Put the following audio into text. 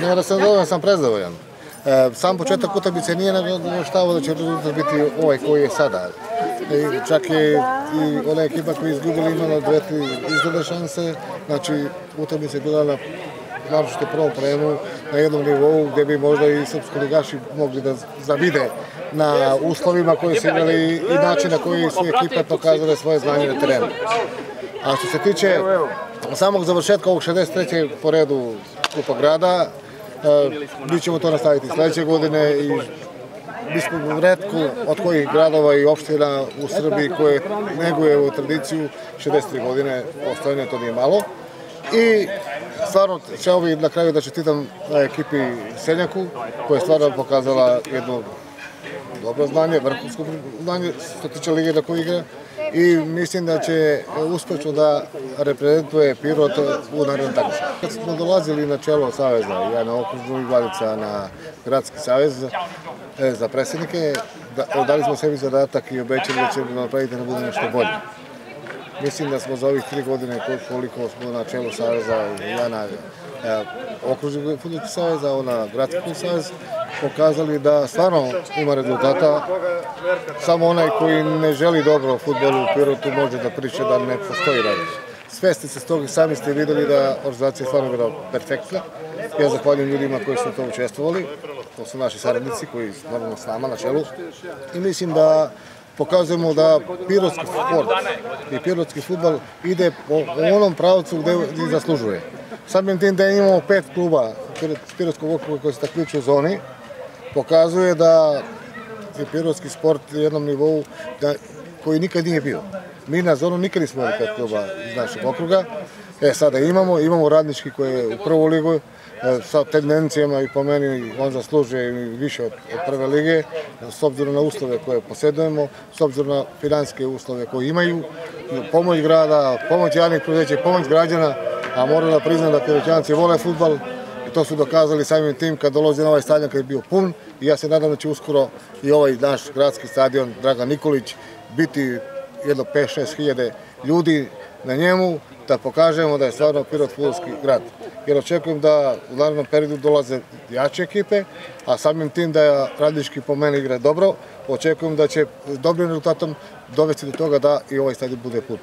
Ne da sam zadovoljan, sam prezdovoljan. E, sam početak utakmice nije nagoštavao da će rezultat biti ovaj koji je sada. E, čak je i ona ekipa koja je izgubila imala dve, tri izglede šanse. Znači, utakmica je bila na naročito prvom premu na jednom nivou gde bi možda i srpski ligaši mogli da zavide na uslovima koji su imali i način na koji su ekipe pokazale svoje znanje na terenu. A što se tiče samog završetka ovog 63. po redu Kupa grada, e, mi ćemo to nastaviti sledeće godine i mi smo u redku od kojih gradova i opština u Srbiji koje neguje ovu tradiciju 63 godine postojanja, to nije malo. I stvarno će ovi na kraju da čestitam ekipi Senjaku koja je stvarno pokazala jedno dobro znanje, vrhunsko znanje što tiče lige na koju igra i mislim da će uspešno da reprezentuje Pirot u narednom takmičenju. Kad smo dolazili na čelo Saveza, ja na okružnu i Vladica na Gradski savez e, za predsjednike, da, dali smo sebi zadatak i obećali da ćemo napraviti da ne bude nešto bolje. Mislim da smo za ovih tri godine koliko smo na čelu Saveza, ja na e, okružni futbolski savez, a ona gradski savez, pokazali da stvarno ima rezultata. Samo onaj koji ne želi dobro futbolu u Pirotu može da priča da ne postoji radost. Svesti se s toga, sami ste videli da organizacija je stvarno bila perfektna. Ja zahvaljujem ljudima koji su to učestvovali. To su naši saradnici koji su normalno s nama na čelu. I mislim da pokazujemo da pirotski sport i pirotski futbal ide po onom pravcu gde zaslužuje. Samim tim da imamo pet kluba pirotskog okruga koji se takmiču u zoni, pokazuje da je pirotski sport na jednom nivou da, koji nikad nije bio. Mi na zonu nikad nismo imali pet kluba iz našeg okruga. E, sada imamo, imamo radnički koji je u prvu ligu, e, sa tendencijama i po meni on zaslužuje više od, od prve lige, s obzirom na uslove koje posjedujemo, s obzirom na finanske uslove koje imaju, pomoć grada, pomoć javnih preduzeća, pomoć građana, a moram da priznam da piroćanci vole futbal, i to su dokazali samim tim kad dolazi na ovaj stadion kad je bio pun i ja se nadam da će uskoro i ovaj naš gradski stadion Dragan Nikolić biti jedno 5-6 hiljade ljudi na njemu da pokažemo da je stvarno Pirot futbolski grad. Jer očekujem da u narednom periodu dolaze jače ekipe, a samim tim da radnički po meni igra dobro, očekujem da će dobrim rezultatom dovesti do toga da i ovaj stadion bude put.